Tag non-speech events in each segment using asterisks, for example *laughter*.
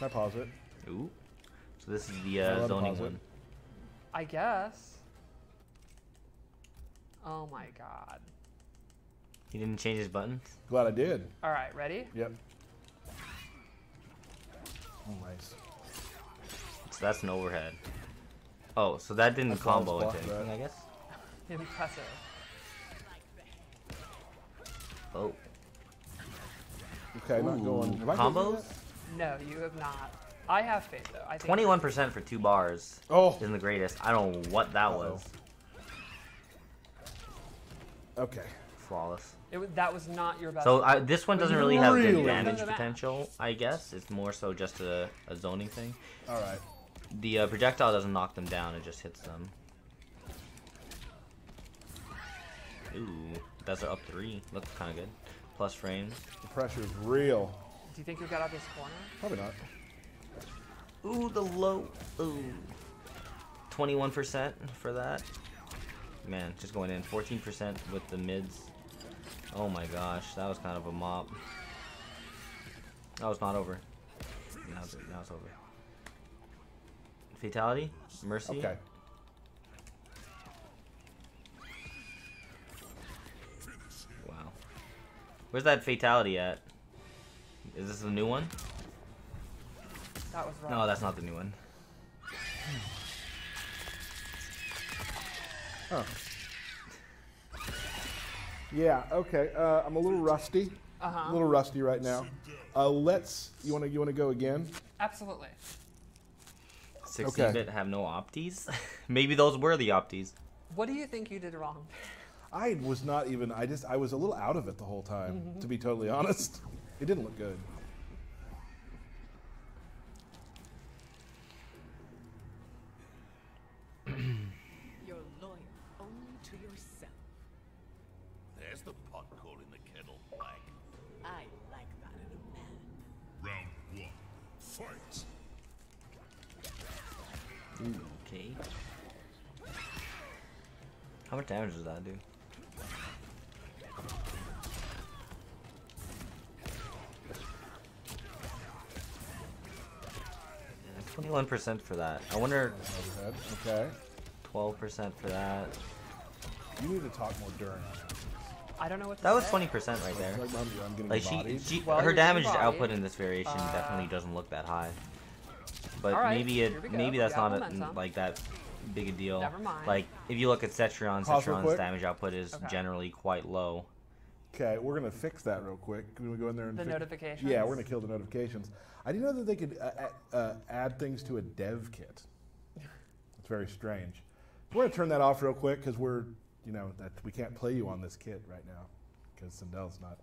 Can I pause it? Ooh. So this is the uh, zoning pause it. one. I guess. Oh my god. He didn't change his buttons. Glad I did. All right, ready? Yep. Oh, nice. So that's an overhead. Oh, so that didn't That's I combo into blocked anything, that. I guess. *laughs* Impressive. Oh. Okay, not Ooh, going. Have I gone combos? That? No, you have not. I have faith though. I think. Twenty-one percent for two bars. Oh. Isn't the greatest. I don't know what that Uh-oh. was. Okay. Flawless. It, that was not your best. So I, this one doesn't really have Really? good damage potential, I guess. It's more so just a, a zoning thing. All right. The uh, projectile doesn't knock them down, it just hits them. Ooh, that's up three. Looks kind of good. Plus frames. The pressure is real. Do you think you got out this corner? Probably not. Ooh, the low. Ooh. 21% for that. Man, just going in. 14% with the mids. Oh my gosh, that was kind of a mop. That was not over. Now it's, now it's over. Fatality? Mercy? Okay. Wow. Where's that fatality at? Is this the new one? That was wrong. No, that's not the new one. Huh. Yeah. Okay. Uh, I'm a little rusty. Uh-huh. A little rusty right now. Uh, let's. You want to? You want to go again? Absolutely. 16-bit have no opties? *laughs* Maybe those were the opties. What do you think you did wrong? I was not even. I just. I was a little out of it the whole time. To be totally honest, it didn't look good. *clears throat* You're loyal only to yourself. There's the pot calling the kettle black. I like that in a man. Round one. Fight. Okay. How much damage does that do? Twenty-one percent for that. I wonder. Okay. Twelve percent for that. You need to talk more during. I don't know what That was twenty percent right there. Like, I'm, I'm Like she, she Well, her damage output in this variation Uh, definitely doesn't look that high. But All right, maybe it here we go. maybe that's not a, like that big a deal. Never mind. Like if you look at Cetrion, Pause real Cetrion's quick. damage output is Okay. generally quite low. Okay, we're gonna fix that real quick. Can we go in there and The fix- notifications? Yeah, we're gonna kill the notifications. I didn't know that they could uh, uh, uh, add things to a dev kit. It's very strange. We're gonna turn that off real quick because we're, you know, that we can't play you on this kit right now because Sindel's not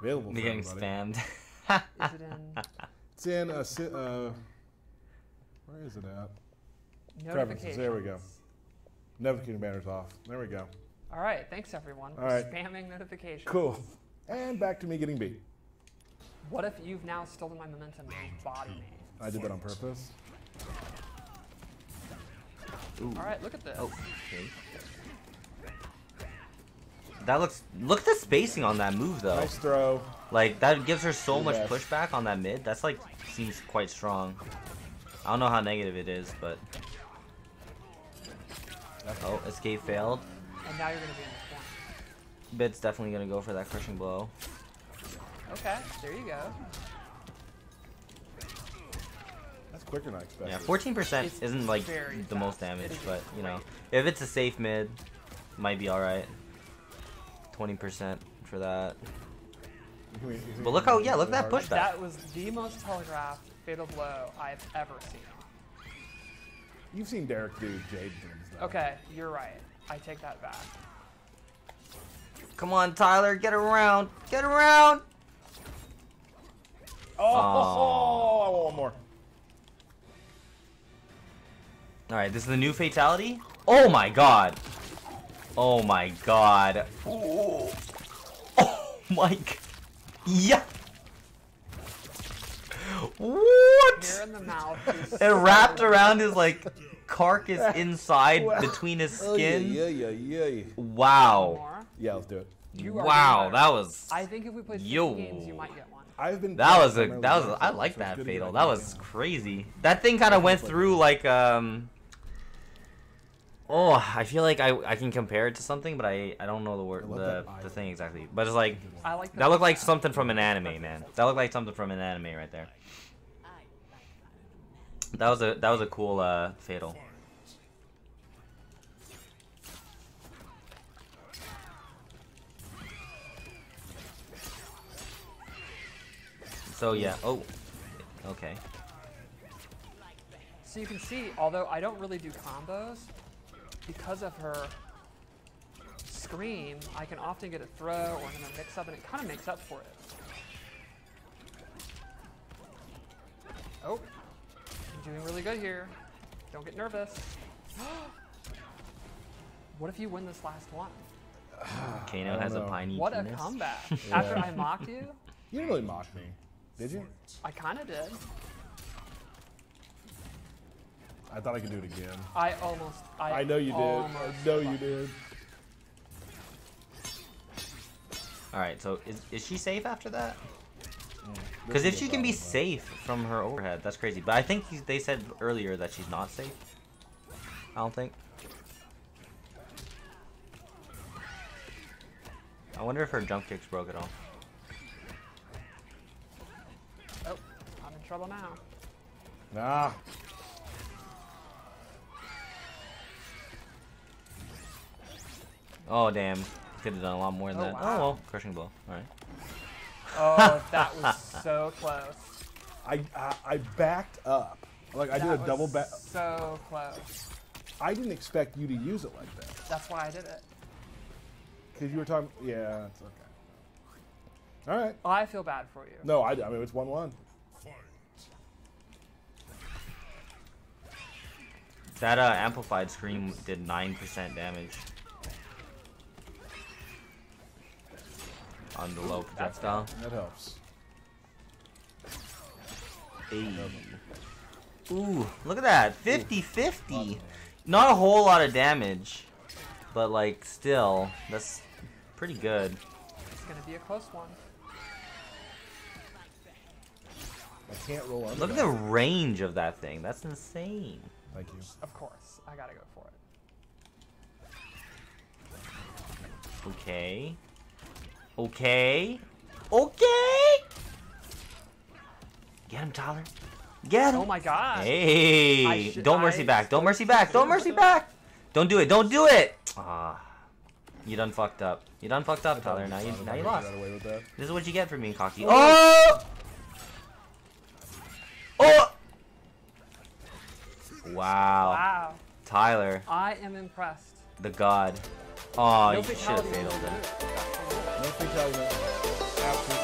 available. You're for getting spammed. *laughs* Is it in It's in a si- uh, where is it at? notifications? Preferences, there we go. Notification banner's off. There we go. All right, thanks everyone for All right. spamming notifications. Cool. And back to me getting beat. What if you've now stolen my momentum and body me? I did that on purpose. Ooh. All right, look at this. Oh, okay. That looks. Look at the spacing on that move though. Nice throw. Like that gives her so Good much pushback on that mid. That's like seems quite strong. I don't know how negative it is, but oh, escape failed. And now you're gonna be in the corner. Bit's definitely gonna go for that crushing blow. Okay, there you go. That's quicker than I expected. Yeah, 14% isn't like very the most damage, but you know, if it's a safe mid, might be all right. 20% for that. You think- you think But look how- yeah, look at that pushback. That was the most telegraphed fatal blow I've ever seen. You've seen Derek do Jade things. Though. Okay, you're right. I take that back. Come on, Tyler, get around, get around. Oh, oh, I want one more. All right, this is the new fatality. Oh my god. Oh my god. Ooh. Oh my. g- Yeah. Here What? in the mouth. It *laughs* wrapped around his like carcass *laughs* inside Wow. between his Oh, skin. yeah, yeah, yeah, yeah. Wow. more. Yeah, let's do it. You Wow, that was I think if we play 50 Yo. games, you might get one. I've been. that was a that was playing a, I like so that fatal. That was in. crazy. That thing kind of went through like um. Oh, I feel like I I can compare it to something, but I I don't know the word the the thing exactly. But it's like I like that looked like something from an anime, man. That looked like something from an anime right there. That was a that was a cool uh fatal. So yeah. Oh. Okay. So you can see, although I don't really do combos, because of her scream, I can often get a throw or a mix up, and it kind of makes up for it. Oh, doing really good here. Don't get nervous. *gasps* what if you win this last one? *sighs* Kano don't has a know. piney What a penis. comeback! *laughs* After I mocked you, *laughs* You didn't really mock me, did you? I kind of did. I thought I could do it again. I almost. I, I know you did. I know you did. All right. So is is she safe after that? This Because if she can be safe from her overhead, that's crazy. But I think he's- they said earlier that she's not safe. I don't think. I wonder if her jump kicks broke at all. Oh, I'm in trouble now. Nah. Oh damn! Could have done a lot more than Oh, that. wow. Oh well, crushing blow. All right. Oh, that was *laughs* so close. I, I I backed up. Like I did a That double back. So close. I didn't expect you to use it like that That's why I did it. because you were talking. Yeah, it's okay. All right. Oh, I feel bad for you. No, I, I mean it's one one. That uh, amplified scream did nine percent damage on the low projectile. That helps. Hey. Ooh, look at that. 50-50. Not a whole lot of damage. But like still, that's pretty good. It's gonna be a close one. I can't roll under. Look at that. the range of that thing. That's insane. Thank you. Of course, I gotta go for it. Okay. Okay. Okay. Get him, Tyler. Get him. Oh my god. Hey, don't mercy I back. Don't mercy back. Don't soon. mercy *laughs* back. Don't do it. Don't do it. Ah, you done fucked up. You done fucked up, Tyler. Now you, now you lost. Away with that. This is what you get for being cocky. Oh! Oh! Wow. Wow. Tyler, I am impressed. the god. Oh, No you should have fatality failed will him. it. No fatality. Absolutely